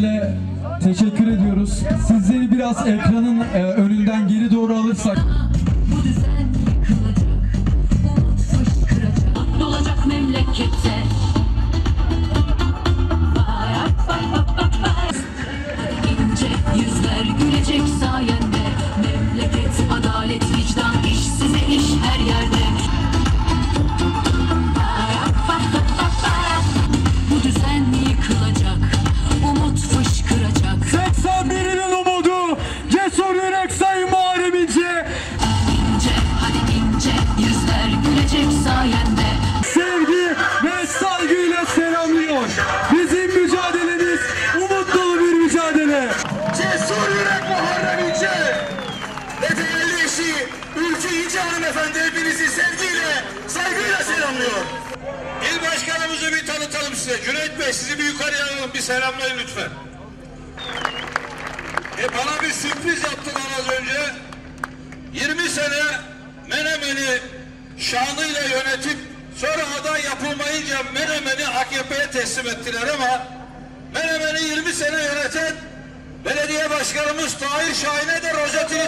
Öncelikle teşekkür ediyoruz. Sizleri biraz ekranın e, önünden geri doğru alırsak. Size. Cüneyt Bey sizi bir yukarıya alalım, bir selamlayın lütfen. E bana bir sürpriz yaptılar az önce. 20 sene Menemen'i şanıyla yönetip sonra aday yapılmayınca Menemen'i AKP'ye teslim ettiler ama Menemen'i 20 sene yöneten belediye başkanımız Tahir Şahin'e de rozetini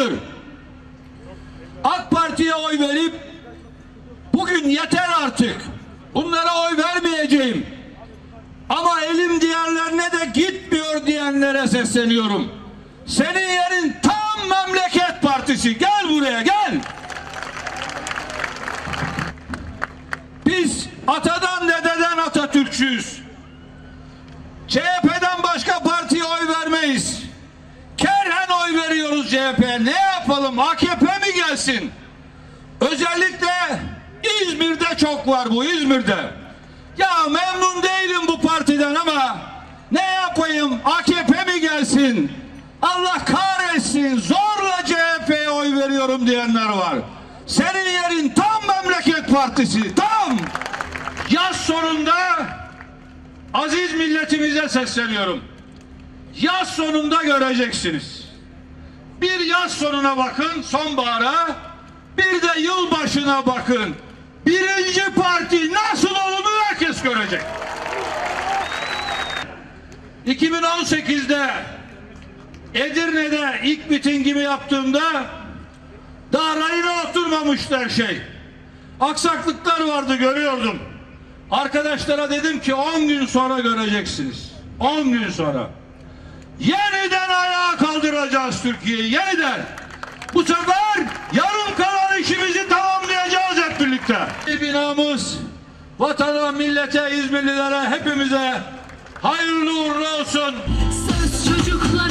20 yıldır AK Parti'ye oy verip bugün yeter artık. Bunlara oy vermeyeceğim. Ama elim diğerlerine de gitmiyor diyenlere sesleniyorum. Senin yerin tam memleket partisi. Gel buraya gel. Biz atadan dededen Atatürkçüyüz. CHP'den başka partiye oy vermeyiz. Kerhen oy veriyoruz CHP'ye. Ne yapalım? AKP mi gelsin? Özellikle İzmir'de çok var bu İzmir'de. Ya memnun değilim bu partiden ama ne yapayım? AKP mi gelsin? Allah kahretsin. Zorla CHP'ye oy veriyorum diyenler var. Senin yerin tam memleket partisi. Tam. Yaz sonunda aziz milletimize sesleniyorum yaz sonunda göreceksiniz. Bir yaz sonuna bakın, sonbahara, bir de yılbaşına bakın. Birinci parti nasıl olduğunu herkes görecek. 2018'de Edirne'de ilk mitingimi yaptığımda daha rayına oturmamıştı her şey. Aksaklıklar vardı görüyordum. Arkadaşlara dedim ki 10 gün sonra göreceksiniz. 10 gün sonra. Yeniden ayağa kaldıracağız Türkiye'yi. Yeniden. Bu sefer yarım kalan işimizi tamamlayacağız hep birlikte. Binamız vatana, millete, İzmirlilere, hepimize hayırlı uğurlu olsun. Söz çocuklara,